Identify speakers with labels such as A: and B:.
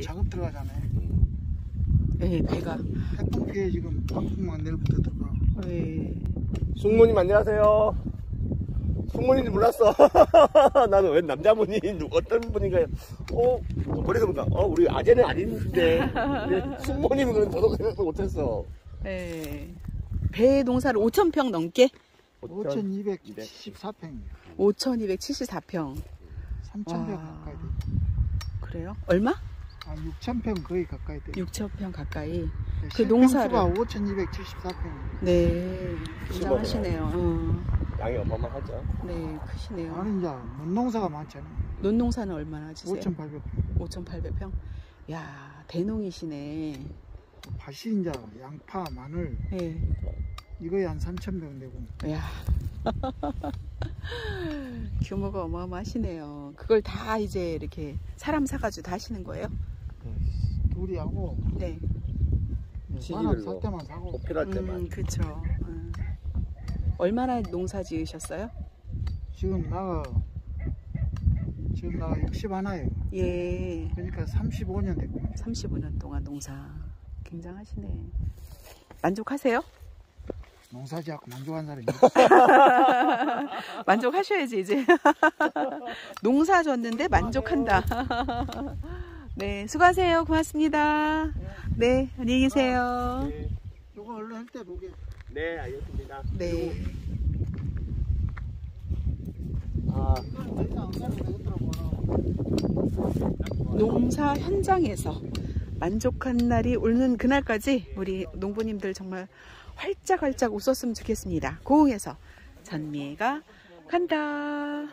A: 작업 들어가잖아요.
B: 예, 배가.
A: 태풍 피해 지금 방풍만 내일부터 들어가.
B: 예.
C: 숙모님 안녕하세요. 숙모님인지 몰랐어. 나는 웬 남자분이 누- 어떤 분인가. 어 머리서 보니까 어 우리 아재는 아닌데 근데 숙모님은 저도 생각 못했어.
B: 예. 배 농사를 5,000평 넘게?
A: 5,274평,
B: 5,274평.
A: 3,000평
B: 와.
A: 가까이 돼.
B: 그래요? 얼마?
A: 아, 6,000평 거의 가까이 돼.
B: 6,000평 가까이. 그
A: 실평수가
B: 농사를-
A: 5,274평.
B: 네. 굉장하시네요. 어.
C: 양이 어마어마하죠.
B: 네, 크시네요.
A: 아니 이제 논농사가 많잖아.
B: 논농사는 얼마나 지세요?
A: 5,800평.
B: 5,800평? 야, 대농이시네.
A: 밭이 이제 양파, 마늘
B: 예.
A: 이거에 한 3,000평 되고.
B: 야 규모가 어마어마하시네요. 그걸 다 이제 이렇게 사람 사가지고 다 하시는 거예요?
A: 둘이 하고
B: 네.
A: 만원
C: 시기별로.
A: 살 때만 사고
C: 꼭 필요할 때만.
B: 음, 그쵸. 음. 얼마나 농사 지으셨어요?
A: 지금 나가 지금 나가 60 하나예요.
B: 예.
A: 그러니까 35년 됐고
B: 35년 동안 농사. 굉장하시네. 만족하세요?
A: 농사 지하고 만족한 사람이
B: 만족하셔야지, 이제. 농사 졌는데 만족한다. 네, 수고하세요. 고맙습니다. 네, 안녕히 계세요.
C: 네,
A: 이거 얼른 할 때 보게.
C: 네 알겠습니다.
B: 네.
C: 아.
B: 농사 현장에서 만족한 날이 오는 그날까지 우리 농부님들 정말 활짝활짝 웃었으면 좋겠습니다. 고흥에서 전미애가 간다.